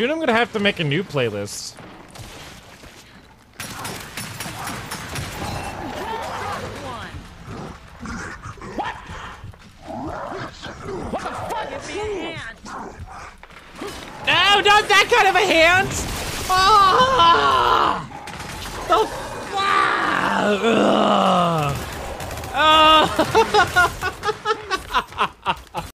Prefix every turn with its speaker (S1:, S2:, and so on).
S1: Soon I'm gonna have to make a new playlist. What? No, not that kind of a hand! Ah! The ah! Ugh. Oh.